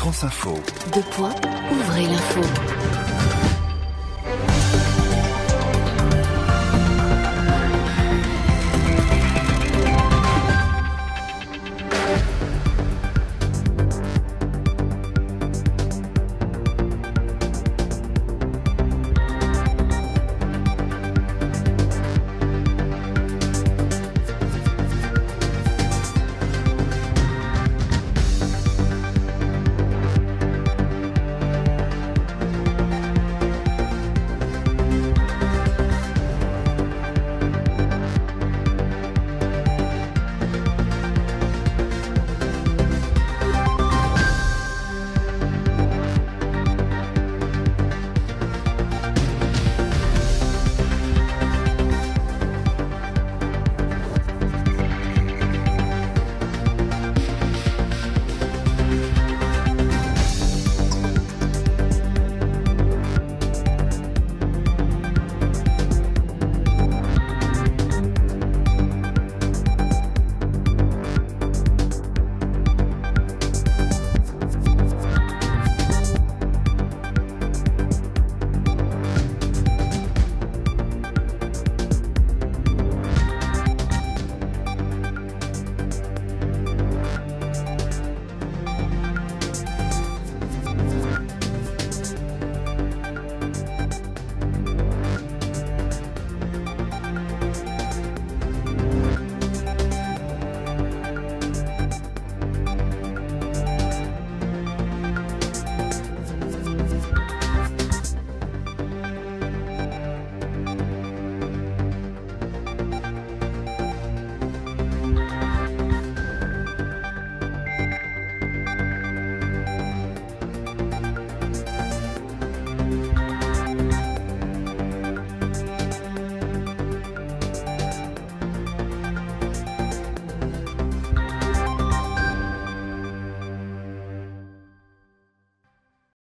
France Info. Deux points, ouvrez l'info.